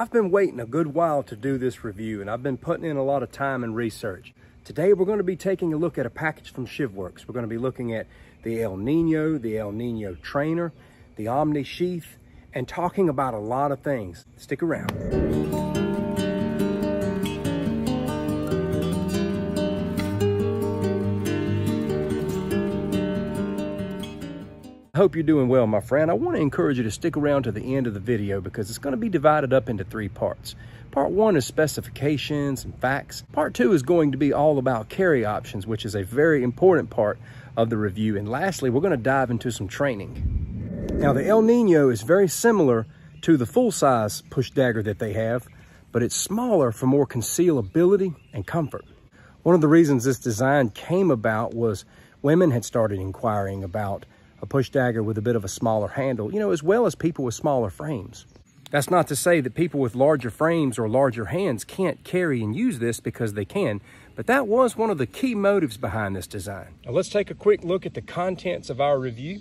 I've been waiting a good while to do this review and I've been putting in a lot of time and research. Today we're going to be taking a look at a package from ShivWorks. We're going to be looking at the El Nino, the El Nino trainer, the Omni sheath, and talking about a lot of things. Stick around. Hope you're doing well, my friend. I want to encourage you to stick around to the end of the video because it's going to be divided up into three parts. Part one is specifications and facts. Part two is going to be all about carry options, which is a very important part of the review. And lastly, we're going to dive into some training. Now, the El Nino is very similar to the full-size push dagger that they have, but it's smaller for more concealability and comfort. One of the reasons this design came about was women had started inquiring about a push dagger with a bit of a smaller handle, you know, as well as people with smaller frames. That's not to say that people with larger frames or larger hands can't carry and use this because they can, but that was one of the key motives behind this design. Now let's take a quick look at the contents of our review.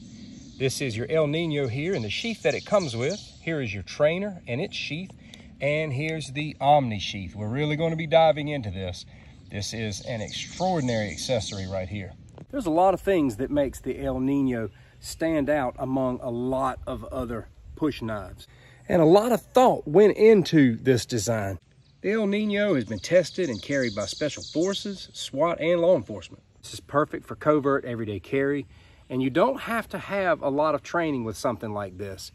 This is your El Nino here and the sheath that it comes with. Here is your trainer and its sheath. And here's the Omni sheath. We're really going to be diving into this. This is an extraordinary accessory right here. There's a lot of things that makes the El Nino stand out among a lot of other push knives. And a lot of thought went into this design. The El Nino has been tested and carried by special forces, SWAT, and law enforcement. This is perfect for covert everyday carry, and you don't have to have a lot of training with something like this.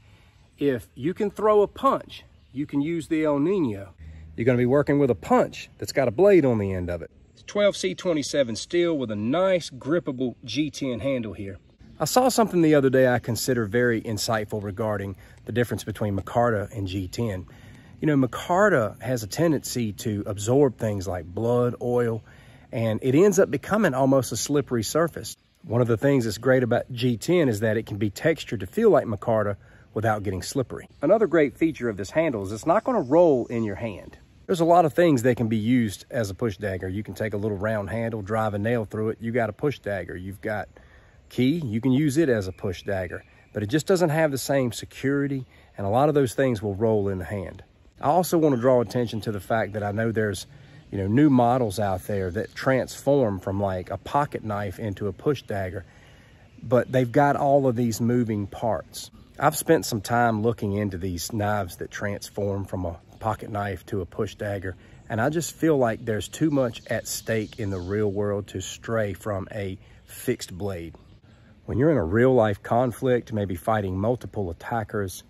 If you can throw a punch, you can use the El Nino. You're gonna be working with a punch that's got a blade on the end of it. It's 12C27 steel with a nice grippable G10 handle here. I saw something the other day I consider very insightful regarding the difference between micarta and G10. You know, micarta has a tendency to absorb things like blood, oil, and it ends up becoming almost a slippery surface. One of the things that's great about G10 is that it can be textured to feel like micarta without getting slippery. Another great feature of this handle is it's not going to roll in your hand. There's a lot of things that can be used as a push dagger. You can take a little round handle, drive a nail through it. You got a push dagger. You've got key, you can use it as a push dagger, but it just doesn't have the same security and a lot of those things will roll in the hand. I also want to draw attention to the fact that I know there's you know, new models out there that transform from like a pocket knife into a push dagger, but they've got all of these moving parts. I've spent some time looking into these knives that transform from a pocket knife to a push dagger, and I just feel like there's too much at stake in the real world to stray from a fixed blade when you're in a real life conflict, maybe fighting multiple attackers,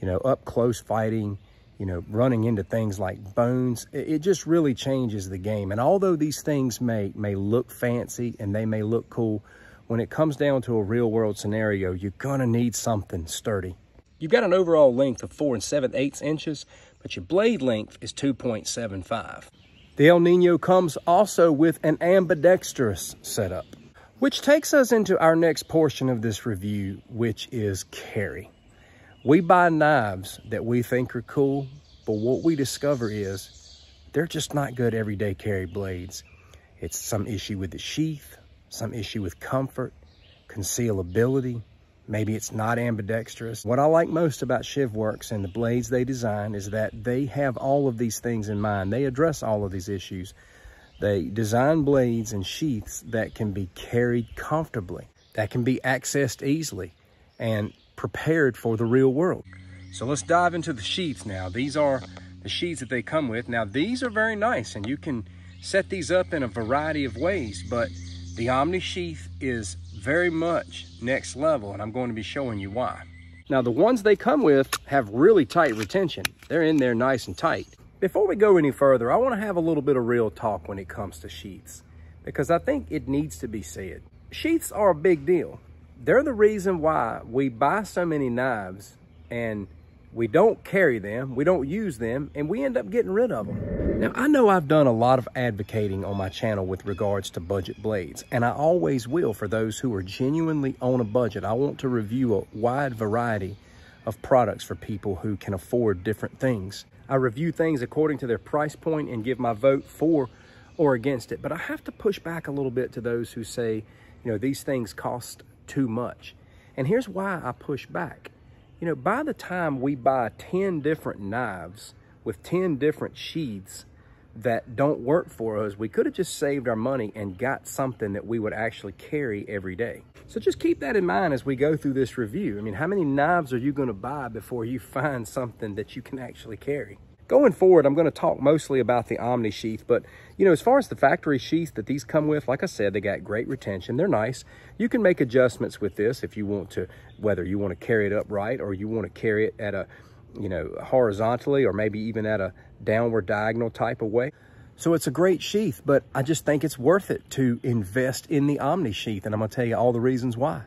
you know, up close fighting, you know, running into things like bones, it, just really changes the game. And although these things may, may look fancy and they may look cool, when it comes down to a real world scenario, you're gonna need something sturdy. You've got an overall length of four and seven eighths inches, but your blade length is 2.75. The El Nino comes also with an ambidextrous setup. Which takes us into our next portion of this review, which is carry. We buy knives that we think are cool, but what we discover is they're just not good everyday carry blades. It's some issue with the sheath, some issue with comfort, concealability, maybe it's not ambidextrous. What I like most about ShivWorks and the blades they design is that they have all of these things in mind. They address all of these issues. They design blades and sheaths that can be carried comfortably, that can be accessed easily, and prepared for the real world. So let's dive into the sheaths now. These are the sheaths that they come with. Now these are very nice and you can set these up in a variety of ways, but the Omni sheath is very much next level and I'm going to be showing you why. Now the ones they come with have really tight retention. They're in there nice and tight. Before we go any further, I want to have a little bit of real talk when it comes to sheaths because I think it needs to be said. Sheaths are a big deal. They're the reason why we buy so many knives and we don't carry them, we don't use them, and we end up getting rid of them. Now, I know I've done a lot of advocating on my channel with regards to budget blades, and I always will for those who are genuinely on a budget. I want to review a wide variety of products for people who can afford different things. I review things according to their price point and give my vote for or against it. But I have to push back a little bit to those who say, you know, these things cost too much. And here's why I push back. You know, by the time we buy 10 different knives with 10 different sheaths that don't work for us, we could have just saved our money and got something that we would actually carry every day. So just keep that in mind as we go through this review. I mean, how many knives are you gonna buy before you find something that you can actually carry? Going forward, I'm gonna talk mostly about the Omni sheath, but you know, as far as the factory sheath that these come with, like I said, they got great retention. They're nice. You can make adjustments with this if you want to, whether you want to carry it upright or you want to carry it at a you know, horizontally or maybe even at a downward diagonal type of way. So it's a great sheath, but I just think it's worth it to invest in the Omni sheath. And I'm gonna tell you all the reasons why.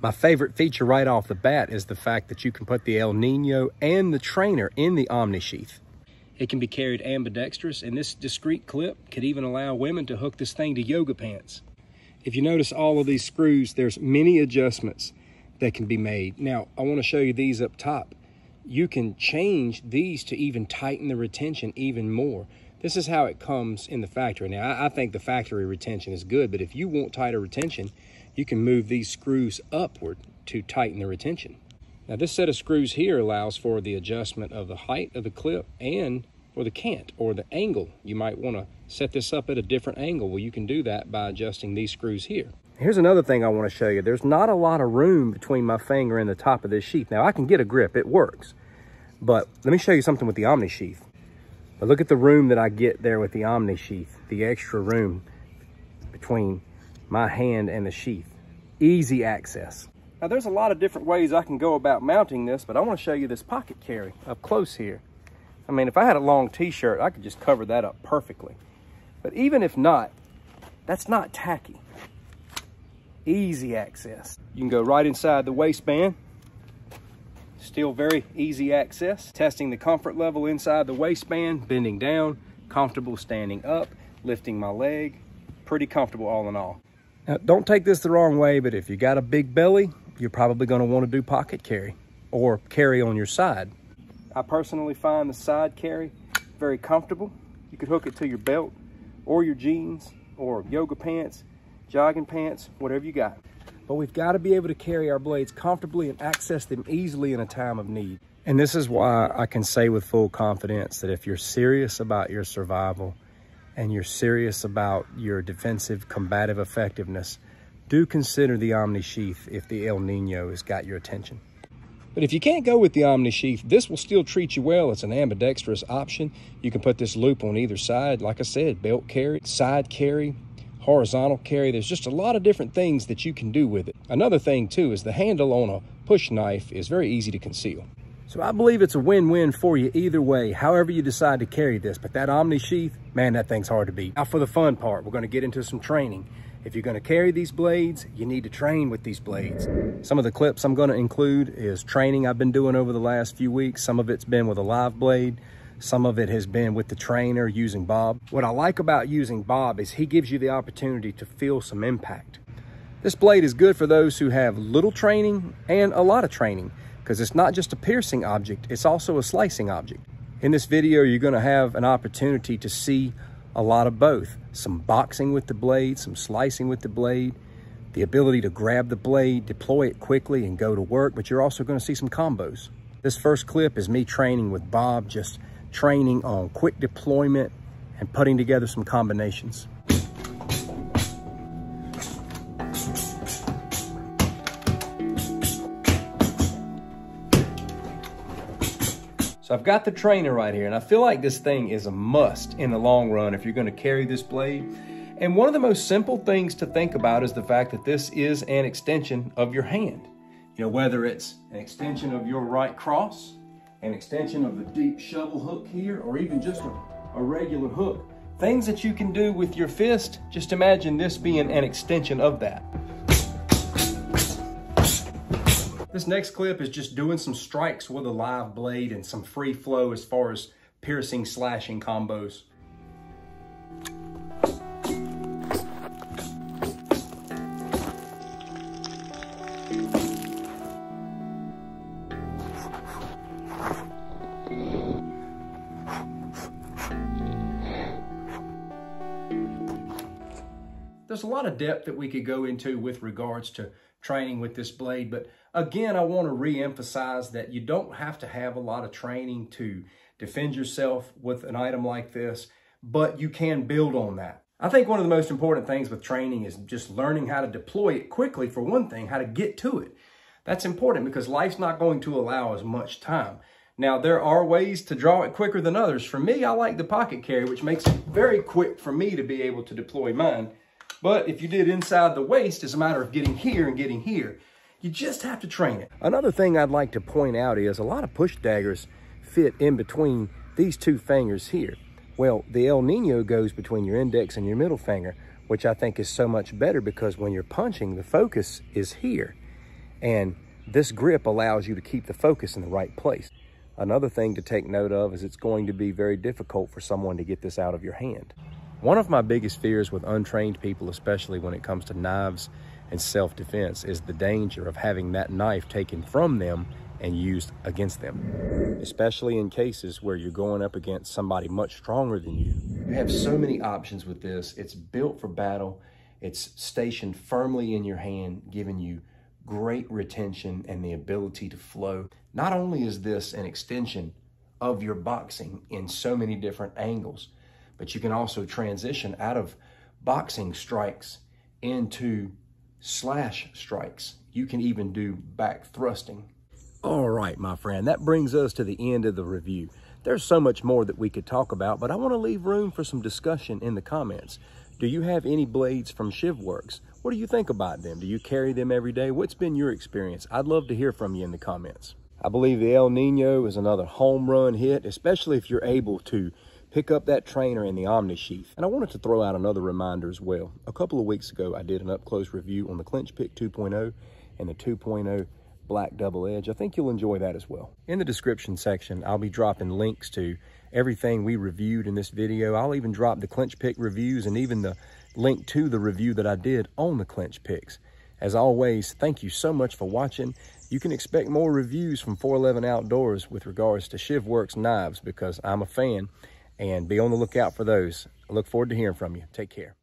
My favorite feature right off the bat is the fact that you can put the El Nino and the trainer in the Omni sheath. It can be carried ambidextrous, and this discreet clip could even allow women to hook this thing to yoga pants. If you notice all of these screws, there's many adjustments that can be made. Now, I wanna show you these up top you can change these to even tighten the retention even more. This is how it comes in the factory. Now, I, I think the factory retention is good, but if you want tighter retention, you can move these screws upward to tighten the retention. Now, this set of screws here allows for the adjustment of the height of the clip and for the cant or the angle. You might want to set this up at a different angle. Well, you can do that by adjusting these screws here. Here's another thing I want to show you. There's not a lot of room between my finger and the top of this sheath. Now I can get a grip, it works. But let me show you something with the Omni sheath. But look at the room that I get there with the Omni sheath, the extra room between my hand and the sheath. Easy access. Now there's a lot of different ways I can go about mounting this, but I want to show you this pocket carry up close here. I mean, if I had a long t-shirt, I could just cover that up perfectly. But even if not, that's not tacky easy access. You can go right inside the waistband. Still very easy access. Testing the comfort level inside the waistband, bending down, comfortable standing up, lifting my leg. Pretty comfortable all in all. Now, don't take this the wrong way, but if you got a big belly, you're probably gonna want to do pocket carry or carry on your side. I personally find the side carry very comfortable. You could hook it to your belt or your jeans or yoga pants jogging pants, whatever you got. But we've got to be able to carry our blades comfortably and access them easily in a time of need. And this is why I can say with full confidence that if you're serious about your survival and you're serious about your defensive combative effectiveness, do consider the Omni Sheath if the El Nino has got your attention. But if you can't go with the Omni Sheath, this will still treat you well. It's an ambidextrous option. You can put this loop on either side. Like I said, belt carry, side carry, horizontal carry. There's just a lot of different things that you can do with it. Another thing too is the handle on a push knife is very easy to conceal. So I believe it's a win-win for you either way, however you decide to carry this. But that Omni sheath, man, that thing's hard to beat. Now for the fun part, we're gonna get into some training. If you're gonna carry these blades, you need to train with these blades. Some of the clips I'm gonna include is training I've been doing over the last few weeks. Some of it's been with a live blade. Some of it has been with the trainer using Bob. What I like about using Bob is he gives you the opportunity to feel some impact. This blade is good for those who have little training and a lot of training because it's not just a piercing object, it's also a slicing object. In this video, you're gonna have an opportunity to see a lot of both. Some boxing with the blade, some slicing with the blade, the ability to grab the blade, deploy it quickly and go to work, but you're also gonna see some combos. This first clip is me training with Bob, just training on quick deployment and putting together some combinations. So I've got the trainer right here, and I feel like this thing is a must in the long run if you're gonna carry this blade. And one of the most simple things to think about is the fact that this is an extension of your hand. You know, whether it's an extension of your right cross, an extension of the deep shovel hook here, or even just a, a regular hook. Things that you can do with your fist, just imagine this being an extension of that. This next clip is just doing some strikes with a live blade and some free flow as far as piercing slashing combos. There's a lot of depth that we could go into with regards to training with this blade, but again, I want to re-emphasize that you don't have to have a lot of training to defend yourself with an item like this, but you can build on that. I think one of the most important things with training is just learning how to deploy it quickly for one thing, how to get to it. That's important because life's not going to allow as much time. Now, there are ways to draw it quicker than others. For me, I like the pocket carry, which makes it very quick for me to be able to deploy mine. But if you did inside the waist, it's a matter of getting here and getting here. You just have to train it. Another thing I'd like to point out is a lot of push daggers fit in between these two fingers here. Well, the El Nino goes between your index and your middle finger, which I think is so much better because when you're punching, the focus is here. And this grip allows you to keep the focus in the right place. Another thing to take note of is it's going to be very difficult for someone to get this out of your hand. One of my biggest fears with untrained people, especially when it comes to knives and self-defense, is the danger of having that knife taken from them and used against them, especially in cases where you're going up against somebody much stronger than you. You have so many options with this. It's built for battle. It's stationed firmly in your hand, giving you great retention and the ability to flow. Not only is this an extension of your boxing in so many different angles, but you can also transition out of boxing strikes into slash strikes. You can even do back thrusting. All right, my friend, that brings us to the end of the review. There's so much more that we could talk about, but I want to leave room for some discussion in the comments. Do you have any blades from ShivWorks? What do you think about them? Do you carry them every day? What's been your experience? I'd love to hear from you in the comments. I believe the El Nino is another home run hit, especially if you're able to pick up that trainer in the Omni sheath. And I wanted to throw out another reminder as well. A couple of weeks ago, I did an up-close review on the Clinch Pick 2.0 and the 2.0 black double edge. I think you'll enjoy that as well. In the description section, I'll be dropping links to everything we reviewed in this video. I'll even drop the clinch pick reviews and even the link to the review that I did on the clinch picks. As always, thank you so much for watching. You can expect more reviews from 411 Outdoors with regards to ShivWorks knives because I'm a fan and be on the lookout for those. I look forward to hearing from you. Take care.